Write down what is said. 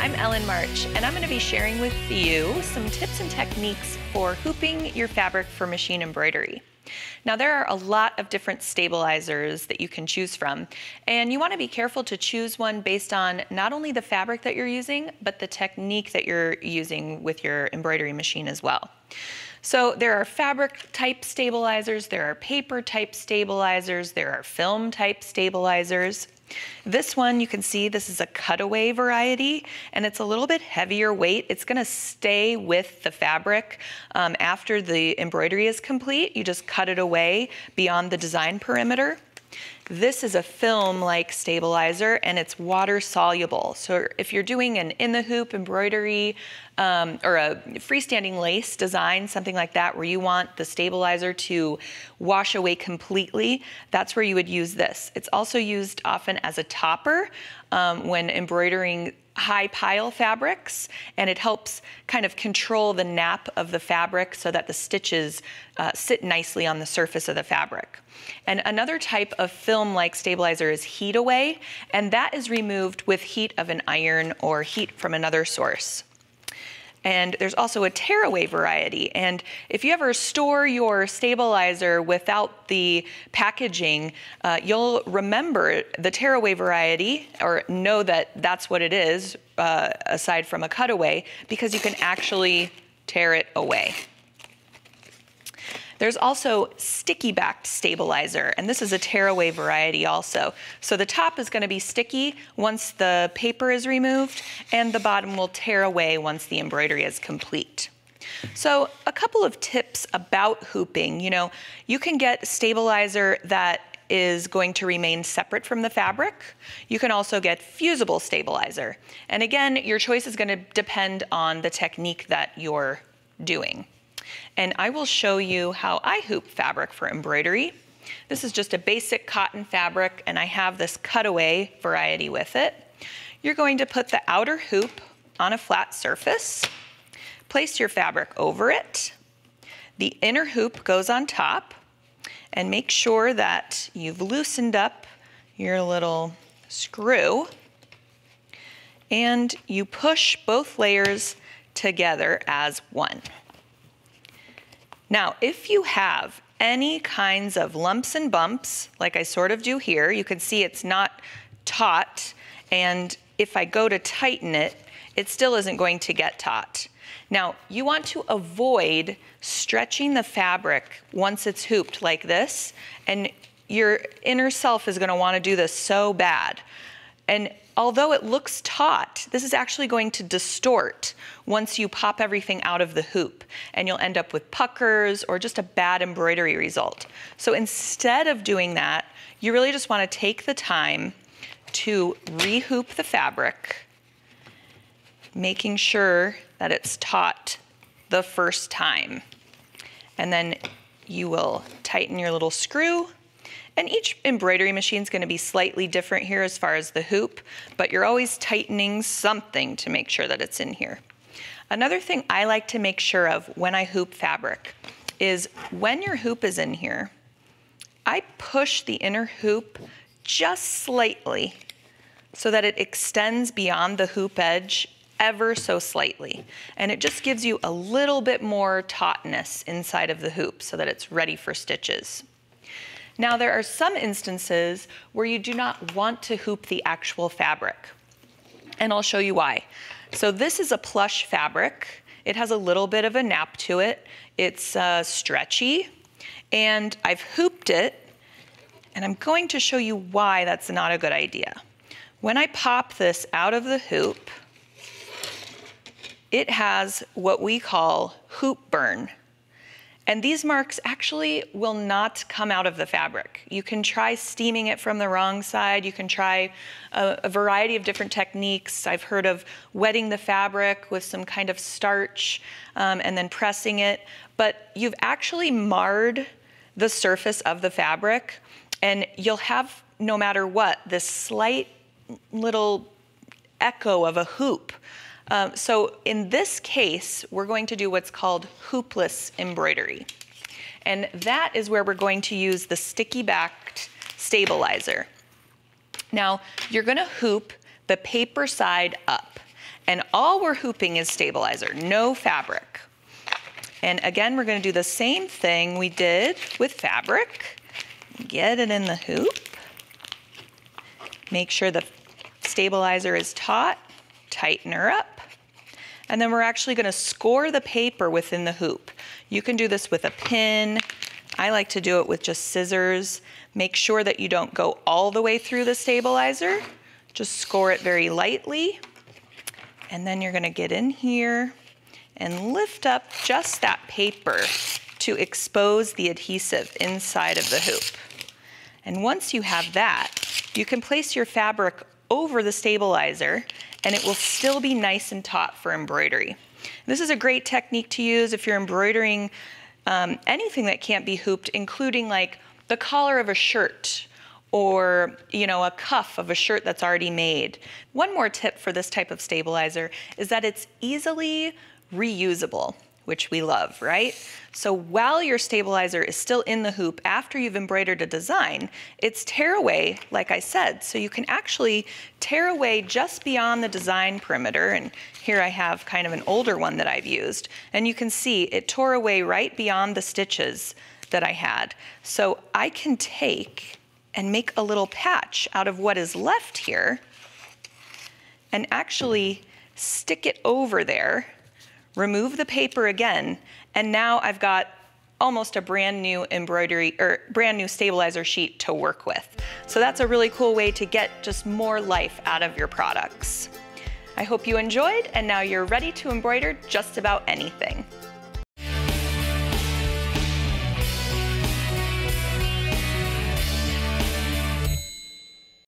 I'm Ellen March, and I'm going to be sharing with you some tips and techniques for hooping your fabric for machine embroidery. Now, there are a lot of different stabilizers that you can choose from, and you want to be careful to choose one based on not only the fabric that you're using, but the technique that you're using with your embroidery machine as well. So there are fabric type stabilizers, there are paper type stabilizers, there are film type stabilizers. This one, you can see this is a cutaway variety, and it's a little bit heavier weight. It's gonna stay with the fabric um, after the embroidery is complete. You just cut it away beyond the design perimeter. This is a film-like stabilizer and it's water soluble. So if you're doing an in the hoop embroidery um, or a freestanding lace design, something like that, where you want the stabilizer to wash away completely, that's where you would use this. It's also used often as a topper um, when embroidering high pile fabrics and it helps kind of control the nap of the fabric so that the stitches uh, sit nicely on the surface of the fabric. And another type of film-like stabilizer is heat away and that is removed with heat of an iron or heat from another source. And there's also a tearaway variety. And if you ever store your stabilizer without the packaging, uh, you'll remember the tearaway variety or know that that's what it is, uh, aside from a cutaway, because you can actually tear it away. There's also sticky backed stabilizer, and this is a tearaway variety also. So the top is gonna be sticky once the paper is removed, and the bottom will tear away once the embroidery is complete. So a couple of tips about hooping. You know, you can get stabilizer that is going to remain separate from the fabric. You can also get fusible stabilizer. And again, your choice is gonna depend on the technique that you're doing and I will show you how I hoop fabric for embroidery. This is just a basic cotton fabric and I have this cutaway variety with it. You're going to put the outer hoop on a flat surface, place your fabric over it. The inner hoop goes on top and make sure that you've loosened up your little screw and you push both layers together as one. Now, if you have any kinds of lumps and bumps, like I sort of do here, you can see it's not taut, and if I go to tighten it, it still isn't going to get taut. Now, you want to avoid stretching the fabric once it's hooped like this, and your inner self is gonna wanna do this so bad. And although it looks taut, this is actually going to distort once you pop everything out of the hoop and you'll end up with puckers or just a bad embroidery result. So instead of doing that, you really just wanna take the time to rehoop the fabric, making sure that it's taut the first time. And then you will tighten your little screw and each embroidery machine is going to be slightly different here as far as the hoop, but you're always tightening something to make sure that it's in here. Another thing I like to make sure of when I hoop fabric is when your hoop is in here, I push the inner hoop just slightly so that it extends beyond the hoop edge ever so slightly. And it just gives you a little bit more tautness inside of the hoop so that it's ready for stitches. Now there are some instances where you do not want to hoop the actual fabric. And I'll show you why. So this is a plush fabric. It has a little bit of a nap to it. It's uh, stretchy and I've hooped it and I'm going to show you why that's not a good idea. When I pop this out of the hoop, it has what we call hoop burn. And these marks actually will not come out of the fabric. You can try steaming it from the wrong side. You can try a, a, variety of different techniques. I've heard of wetting the fabric with some kind of starch um, and then pressing it. But you've actually marred the surface of the fabric and you'll have, no matter what, this slight little echo of a hoop um, so in this case, we're going to do what's called hoopless embroidery. And that is where we're going to use the sticky backed stabilizer. Now, you're gonna hoop the paper side up. And all we're hooping is stabilizer, no fabric. And again, we're gonna do the same thing we did with fabric. Get it in the hoop. Make sure the stabilizer is taut, tighten her up. And then we're actually gonna score the paper within the hoop. You can do this with a pin. I like to do it with just scissors. Make sure that you don't go all the way through the stabilizer. Just score it very lightly. And then you're gonna get in here and lift up just that paper to expose the adhesive inside of the hoop. And once you have that, you can place your fabric over the stabilizer and it will still be nice and taut for embroidery. This is a great technique to use if you're embroidering um, anything that can't be hooped, including like the collar of a shirt or you know a cuff of a shirt that's already made. One more tip for this type of stabilizer is that it's easily reusable, which we love, right? So while your stabilizer is still in the hoop after you've embroidered a design, it's tear away, like I said. So you can actually tear away just beyond the design perimeter. And here I have kind of an older one that I've used. And you can see it tore away right beyond the stitches that I had. So I can take and make a little patch out of what is left here and actually stick it over there remove the paper again, and now I've got almost a brand new embroidery or brand new stabilizer sheet to work with. So that's a really cool way to get just more life out of your products. I hope you enjoyed and now you're ready to embroider just about anything.